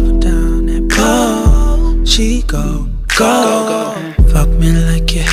up down and go. She go, go, go, go. Fuck me like you